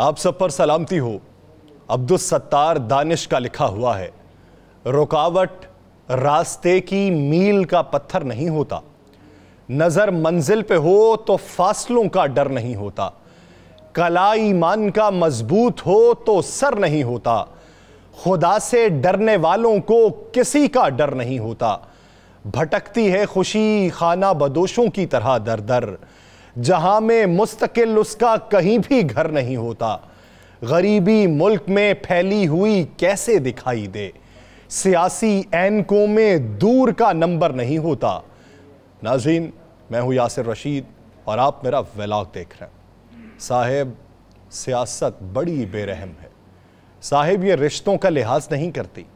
आप सब पर सलामती हो। अब्दुल सत्तार दानिश का लिखा हुआ है, रुकावट रास्ते की मील का पत्थर नहीं होता। नज़र मंजिल पे हो तो फासलों का डर नहीं होता। कला ईमान का मज़बूत हो तो सर नहीं होता। खुदा से डरने वालों को किसी का डर नहीं होता। भटकती है खुशी, खाना बदोशों की तरह दर दर जहाँ में मुस्तकिल उसका कहीं भी घर नहीं होता। गरीबी मुल्क में फैली हुई कैसे दिखाई दे? सियासी एनकों में दूर का नंबर नहीं होता। नाजीन मैं हूँ यासिर रशीद और आप मेरा व्लॉग देख रहे हैं। साहेब, सियासत बड़ी बेरहम है। साहेब, ये रिश्तों का लिहाज नहीं करती।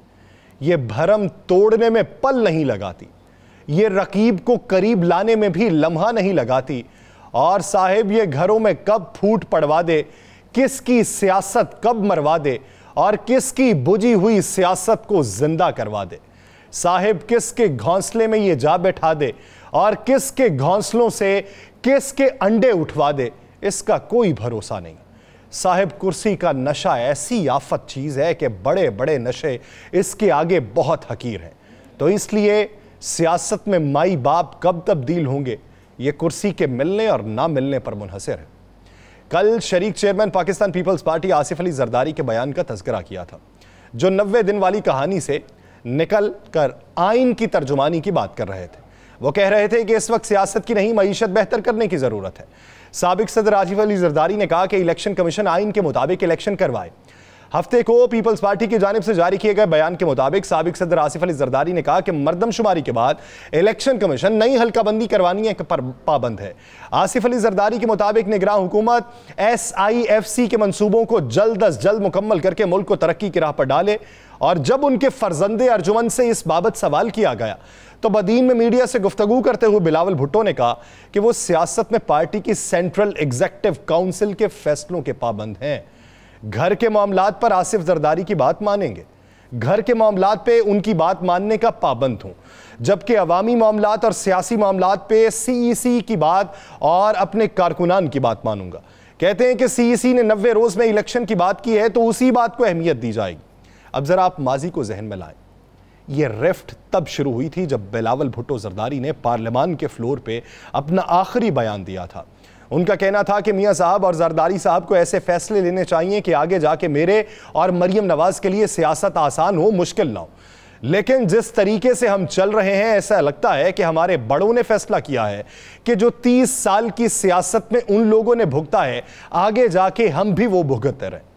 ये भरम तोड़ने में पल नहीं लगाती। ये रकीब को करीब लाने में भी लम्हा नहीं लगाती। और साहेब, ये घरों में कब फूट पड़वा दे? किसकी सियासत कब मरवा दे? और किसकी बुझी हुई सियासत को ज़िंदा करवा दे? साहिब, किसके घोंसले में ये जा बैठा दे? और किसके घोंसलों से किसके अंडे उठवा दे? इसका कोई भरोसा नहीं। साहिब, कुर्सी का नशा ऐसी आफत चीज़ है कि बड़े बड़े नशे इसके आगे बहुत हकीर हैं। तो इसलिए सियासत में माई बाप कब तब्दील होंगे? ये कुर्सी के मिलने और ना मिलने पर मुनहसर है। कल शरीक chairman Pakistan peoples party Asif Ali Zardari के बयान का तस्करा किया था, जो नब्बे दिन वाली कहानी से निकल कर आइन की तर्जुमानी की बात कर रहे थे। वो कह रहे थे कि इस वक्त सियासत की नहीं, मीशत बेहतर करने की ज़रूरत है। सबक सदर आसिफ अली जरदारी ने कहा कि इलेक्शन कमीशन आइन के मुताबिक इलेक्शन करवाए। हफ़्ते को पीपल्स पार्टी की जानब से जारी किए गए बयान के मुताबिक सबक सदर आसिफ अली जरदारी ने कहा कि मरदमशुमारी के बाद इलेक्शन कमीशन नई हल्काबंदी करवानी है पर पाबंद है। आसिफ अली जरदारी के मुताबिक निगरान हुकूमत एस आई एफ़ सी के मनसूबों को जल्द अज जल्द मुकम्मल करके मुल्क को तरक्की की राह पर डाले और जब उनके फर्जंदे अर्जुमन से इस बाबत सवाल किया गया तो बदीन में मीडिया से गुफ्तगू करते हुए बिलावल भुट्टो ने कहा कि वो सियासत में पार्टी की सेंट्रल एग्जेक्टिव काउंसिल के फैसलों के पाबंद हैं। घर के मामलात पर आसिफ जरदारी की बात मानेंगे। घर के मामला पे उनकी बात मानने का पाबंद हूँ। जबकि अवामी मामला और सियासी मामलात पे सीईसी की बात और अपने कारकुनान की बात मानूँगा। कहते हैं कि सीईसी ने नब्बे रोज में इलेक्शन की बात की है तो उसी बात को अहमियत दी जाएगी। अब जरा आप माजी को जहन में लाएँ। यह रेफ्ट तब शुरू हुई थी जब बिलावल भुट्टो जरदारी ने पार्लियामान के फ्लोर पे अपना आखिरी बयान दिया था। उनका कहना था कि मियाँ साहब और जरदारी साहब को ऐसे फैसले लेने चाहिए कि आगे जाके मेरे और मरियम नवाज़ के लिए सियासत आसान हो, मुश्किल ना हो। लेकिन जिस तरीके से हम चल रहे हैं, ऐसा लगता है कि हमारे बड़ों ने फैसला किया है कि जो 30 साल की सियासत में उन लोगों ने भुगता है, आगे जाके हम भी वो भुगतते रहे।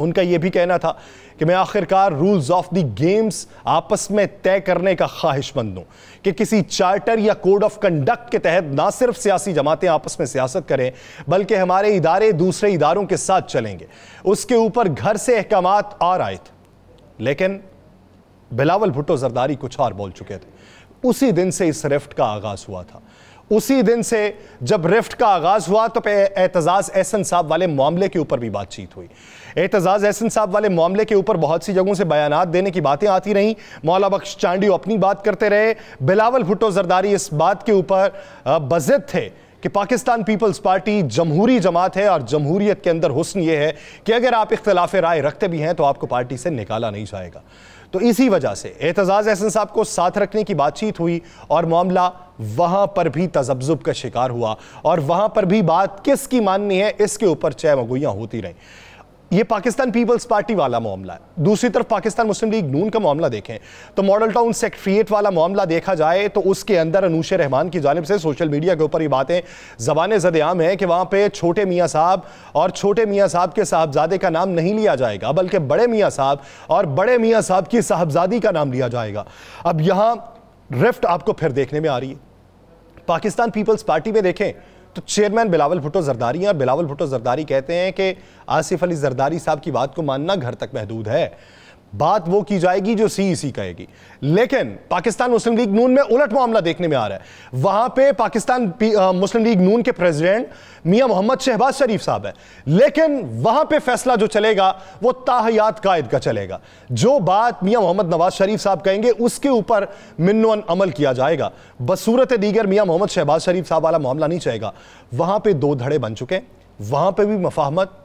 उनका यह भी कहना था कि मैं आखिरकार रूल्स ऑफ़ द गेम्स आपस में तय करने का ख्वाहिशमंद हूँ कि किसी चार्टर या कोड ऑफ़ कंडक्ट के तहत ना सिर्फ़ सियासी जमातें आपस में सियासत करें, बल्कि हमारे इदारे दूसरे इदारों के साथ चलेंगे। उसके ऊपर घर से अहकाम और आए थे। लेकिन बिलावल भुट्टो जरदारी कुछ और बोल चुके थे। उसी दिन से इस रिफ्ट का आगाज़ हुआ था। उसी दिन से जब रिफ्ट का आगाज़ हुआ तो एतजाज एहसन साहब वाले मामले के ऊपर भी बातचीत हुई। एतजाज एहसन साहब वाले मामले के ऊपर बहुत सी जगहों से बयान देने की बातें आती रहीं। मौला बख्श चांडी अपनी बात करते रहे। बिलावल भुट्टो जरदारी इस बात के ऊपर बजिद थे कि पाकिस्तान पीपल्स पार्टी जमहूरी जमात है और जमहूरीत के अंदर हुस्न ये है कि अगर आप इख्तलाफ राय रखते भी हैं तो आपको पार्टी से निकाला नहीं जाएगा। तो इसी वजह से एतजाज एहसन साहब को साथ रखने की बातचीत हुई और मामला वहाँ पर भी तजब्जुब का शिकार हुआ और वहाँ पर भी बात किसकी माननी है, इसके ऊपर चय मगुइयाँ होती रहीं। ये पाकिस्तान पीपल्स पार्टी वाला मामला है। दूसरी तरफ़ पाकिस्तान मुस्लिम लीग नून का मामला देखें तो मॉडल टाउन सेक्रेटरीट वाला मामला देखा जाए तो उसके अंदर अनूश रहमान की जानब से सोशल मीडिया के ऊपर ये बातें जबान जदयाम है कि वहाँ पे छोटे मियाँ साहब और छोटे मियाँ साहब के साहबजादे का नाम नहीं लिया जाएगा, बल्कि बड़े मियाँ साहब और बड़े मियाँ साहब की साहबजादी का नाम लिया जाएगा। अब यहाँ रिफ्ट आपको फिर देखने में आ रही है। पाकिस्तान पीपल्स पार्टी में देखें तो चेयरमैन बिलावल भुट्टो जरदारी हैं और बिलावल भुट्टो जरदारी कहते हैं कि आसिफ अली जरदारी साहब की बात को मानना घर तक महदूद है। बात वो की जाएगी जो सीईसी कहेगी। लेकिन पाकिस्तान मुस्लिम लीग नून में उलट मामला देखने में आ रहा है। वहाँ पे पाकिस्तान मुस्लिम लीग नून के प्रेसिडेंट मियाँ मोहम्मद शहबाज शरीफ साहब है। लेकिन वहाँ पे फैसला जो चलेगा, वो ताहयात कायद का चलेगा। जो बात मियाँ मोहम्मद नवाज़ शरीफ साहब कहेंगे, उसके ऊपर मिन्नन अमल किया जाएगा। बसूरत दीगर मियाँ मोहम्मद शहबाज शरीफ साहब वाला मामला नहीं चलेगा। वहाँ पर दो धड़े बन चुके वहाँ पर भी मफाहमत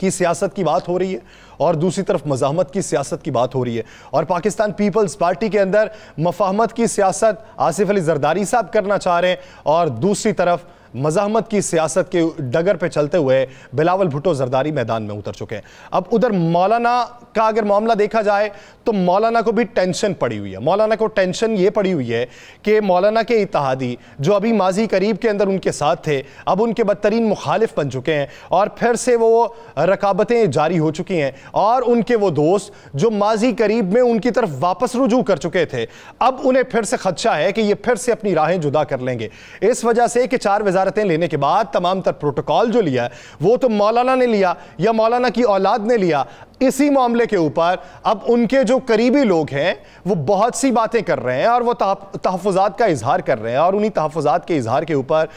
की सियासत की बात हो रही है और दूसरी तरफ़ मजामत की सियासत की बात हो रही है। और पाकिस्तान पीपल्स पार्टी के अंदर मफाहमत की सियासत आसिफ अली जरदारी साहब करना चाह रहे हैं और दूसरी तरफ़ मजामत की सियासत के डगर पे चलते हुए बिलावल भुट्टो जरदारी मैदान में उतर चुके हैं। अब उधर मौलाना का अगर मामला देखा जाए तो मौलाना को भी टेंशन पड़ी हुई है। मौलाना को टेंशन ये पड़ी हुई है कि मौलाना के इतिहादी जो अभी माजी करीब के अंदर उनके साथ थे, अब उनके बदतरीन मुखालिफ बन चुके हैं और फिर से वो रकाबतें जारी हो चुकी हैं और उनके वो दोस्त जो माजी करीब में उनकी तरफ़ वापस रुजू कर चुके थे, अब उन्हें फिर से खदशा है कि ये फिर से अपनी राहें जुदा कर लेंगे। इस वजह से कि चार वजारतें लेने के बाद तमाम तर प्रोटोकॉल जो लिया है, वो तो मौलाना ने लिया या मौलाना की औलाद ने लिया, इसी मामले के ऊपर अब उनके जो करीबी लोग हैं, वो बहुत सी बातें कर रहे हैं और वो तहफ़ात का इजहार कर रहे हैं और उन्हीं तहफ़ात के इजहार के ऊपर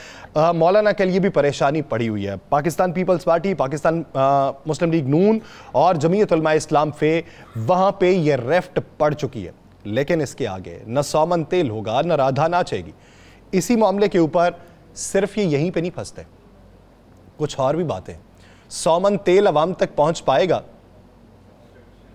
मौलाना के लिए भी परेशानी पड़ी हुई है। Pakistan peoples party, Pakistan Muslim league Noon और जमीयत इस्लाम फे, वहाँ पे ये रेफ्ट पड़ चुकी है। लेकिन इसके आगे, न सौमन तेल होगा, न राधा नाचेगी। इसी मामले के ऊपर सिर्फ़ ये यहीं पे नहीं फंसते। कुछ और भी बातें। सौमन तेल अवाम तक पहुँच पाएगा?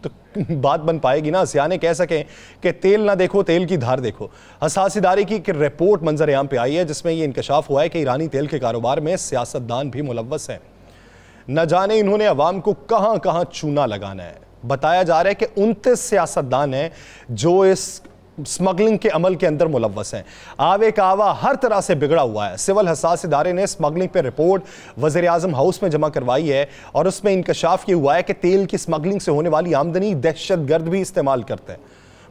तो बात बन पाएगी ना। सियाने कह सकें कि तेल ना देखो, तेल की धार देखो। हसास इदारे की एक रिपोर्ट मंजर आम पे आई है, जिसमें यह इंकशाफ हुआ है कि ईरानी तेल के कारोबार में सियासतदान भी मुलवस हैं। न जाने इन्होंने अवाम को कहाँ कहाँ चूना लगाना है। बताया जा रहा है कि उनतीस सियासतदान हैं जो इस स्मगलिंग के अमल के अंदर मुलवस हैं। आवे कावा हर तरह से बिगड़ा हुआ है। सिविल हसास इदारे ने स्मगलिंग पर रिपोर्ट वजे अजम हाउस में जमा करवाई है और उसमें इंकशाफ ये हुआ है कि तेल की स्मगलिंग से होने वाली आमदनी दहशत गर्द भी इस्तेमाल करते हैं।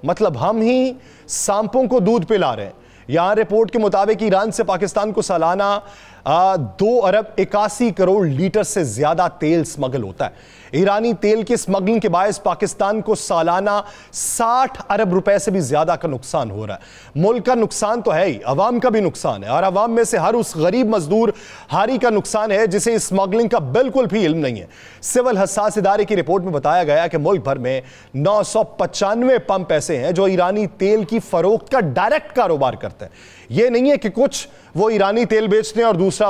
मतलब हम ही सांपों को दूध पिला रहे हैं। यहाँ रिपोर्ट के मुताबिक ईरान से पाकिस्तान को सालाना दो अरब इक्यासी करोड़ लीटर से ज़्यादा तेल स्मगल होता है। ईरानी तेल की स्मगलिंग के बायस पाकिस्तान को सालाना 60 अरब रुपए से भी ज़्यादा का नुकसान हो रहा है। मुल्क का नुकसान तो है ही, अवाम का भी नुकसान है, और अवाम में से हर उस गरीब मजदूर हारी का नुकसान है जिसे स्मगलिंग का बिल्कुल भी इल्म नहीं है। सिविल हसास इदारे की रिपोर्ट में बताया गया कि मुल्क भर में नौ पंप ऐसे हैं जो ईरानी तेल की फरोख्त का डायरेक्ट कारोबार करते हैं। यह नहीं है कि कुछ वो ईरानी तेल बेचते हैं और दूसरा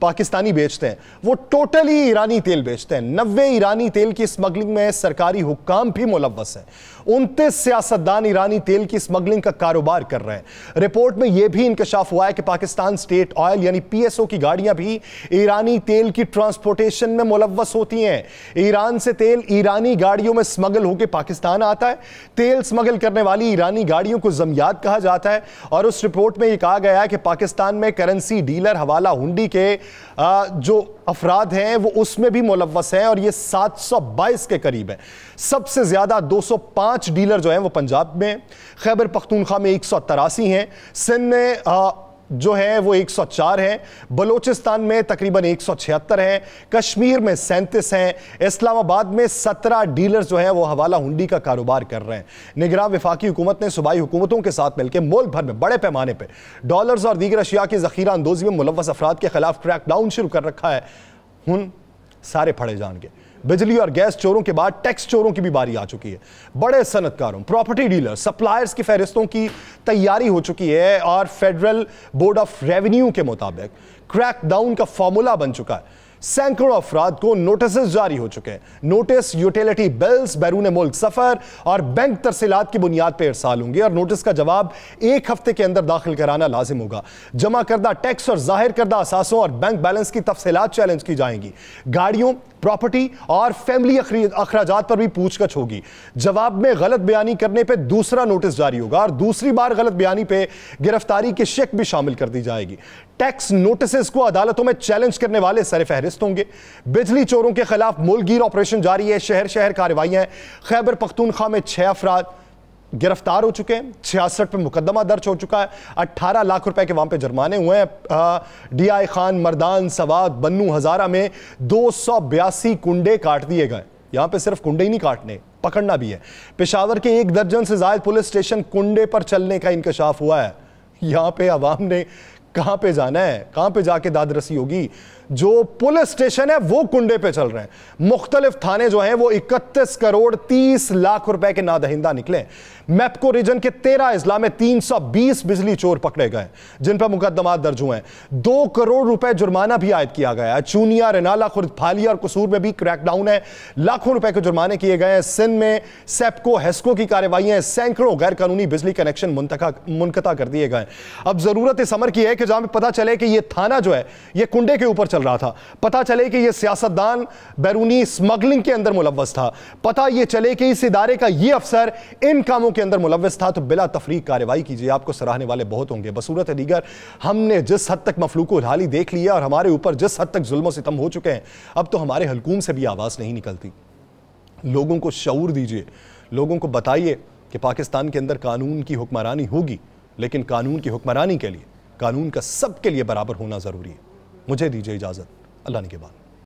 पाकिस्तानी बेचते हैं। वो टोटली ईरानी तेल बेचते हैं। नब्बे ईरानी तेल की स्मगलिंग में सरकारी हुक्म भी मुलवस हैं। उनतीस सियासतदान ईरानी तेल की स्मगलिंग का कारोबार कर रहे हैं। रिपोर्ट में यह भी इंकशाफ हुआ है कि पाकिस्तान स्टेट ऑयल यानी पीएसओ की गाड़ियाँ भी ईरानी तेल की ट्रांसपोर्टेशन में मुलवस होती हैं। ईरान से तेल ईरानी गाड़ियों में स्मगल होकर पाकिस्तान आता है। तेल स्मगल करने वाली ईरानी गाड़ियों को जमियात कहा जाता है। और उस रिपोर्ट में यह कहा गया है कि पाकिस्तान में करेंसी डीलर हवाला हुंडी के जो अफराद हैं, वो उसमें भी मुलवस हैं और ये 722 के करीब है। सबसे ज़्यादा 205 डीलर जो हैं, वो पंजाब में खैबर पख्तूनख्वा में एक सौ तिरासी हैं। सिंध में जो है वो 104 है, बलोचिस्तान में तकरीबन 176 हैं, कश्मीर में सैंतीस हैं, इस्लामाबाद में 17 डीलर्स जो हैं वो हवाला हुंडी का कारोबार कर रहे हैं। निगरान विफाकी हुकूमत ने सूबाई हुकूमतों के साथ मिलकर मुल्क भर में बड़े पैमाने पर डॉलर्स और दीगर अशिया की जखीरा अंदोजी में मुलवस अफराद के खिलाफ क्रैकडाउन शुरू कर रखा है। हूँ सारे फड़े जान के बिजली और गैस चोरों के बाद टैक्स चोरों की भी बारी आ चुकी है। बड़े सनतकारों प्रॉपर्टी डीलर सप्लायर्स की फहरिस्तों की तैयारी हो चुकी है और फेडरल बोर्ड ऑफ़ रेवेन्यू के मुताबिक क्रैकडाउन का फॉर्मूला बन चुका है। सैकड़ों अफराद को नोटिस जारी हो चुके हैं। नोटिस, यूटिलिटी बिल्स, बैरून मुल्क सफ़र और बैंक तरसीलात की बुनियाद पर इरसाल होंगे और नोटिस का जवाब एक हफ़्ते के अंदर दाखिल कराना लाजिम होगा। जमा करदा टैक्स और ज़ाहिर करदा असासों और बैंक बैलेंस की तफसीलात चैलेंज की जाएँगी। गाड़ियों, प्रॉपर्टी और फैमिली अखराज पर भी पूछगछ होगी। जवाब में गलत बयानी करने पर दूसरा नोटिस जारी होगा और दूसरी बार गलत बयानी पर गिरफ्तारी के शेक भी शामिल कर दी जाएगी। टैक्स नोटिस को अदालतों में चैलेंज करने वाले सर होंगे। बिजली चोरों के खिलाफ मुलगीर ऑपरेशन जारी है। शहर शहर कार्रवाइयाँ खैबर पख्तूनख्वा में छह अफराद गिरफ़्तार हो चुके हैं। छियासठ पे मुकदमा दर्ज हो चुका है। अट्ठारह लाख रुपए के वहाँ पे जुर्माने हुए हैं। डी आई खान मरदान सवाद बन्नू हजारा में दो सौ बयासी कुंडे काट दिए गए। यहाँ पे सिर्फ़ कुंडे ही नहीं काटने, पकड़ना भी है। पेशावर के एक दर्जन से जायद पुलिस स्टेशन कुंडे पर चलने का इंकशाफ हुआ है। यहाँ पे अवाम ने कहाँ पे जाना है? कहाँ पे जाके दादरसी होगी? जो पुलिस स्टेशन है, वो कुंडे पे चल रहे हैं। मुख्तलिफ़ थाने जो हैं, वो 31 करोड़ 30 लाख रुपए के नादहिंदा निकले मैपको रीजन के 13 इजला में 320 बिजली चोर पकड़े गए जिन पर मुकदमा दर्ज हुए हैं। दो करोड़ रुपए जुर्माना भी आयद किया गया है। चूनिया, रेनाला, खुर्द फालिया और कसूर में भी क्रैकडाउन है। लाखों रुपए के जुर्माने किए गए हैं। सिंध में सेपको, हेस्को की कार्रवाई है। सैकड़ों गैर कानूनी बिजली कनेक्शन मुनकता कर दिए गए अब ज़रूरत इस अमर की है कि जहाँ पता चले कि यह थाना जो है यह कुंडे के ऊपर चल रहा था। पता चले कि यह सियासतदान बैरूनी स्मगलिंग के अंदर मुलवस था। पता यह चले कि इस इदारे का यह अफसर इन कामों के अंदर मुलवस था। तो बिला तफरीक कार्रवाई कीजिए, आपको सराहने वाले बहुत होंगे। बसूरत दीगर हमने जिस हद तक मफलूक हाली देख लिया और हमारे ऊपर जिस हद तक जुल्म सितम हो चुके हैं, अब तो हमारे हलकूम से भी आवाज़ नहीं निकलती। लोगों को शूर दीजिए, लोगों को बताइए कि पाकिस्तान के अंदर कानून की हुक्मरानी होगी, लेकिन कानून की हुक्मरानी के लिए, कानून का सबके लिए बराबर होना ज़रूरी है। मुझे दीजिए इजाज़त। अल्लाह ने के बाद।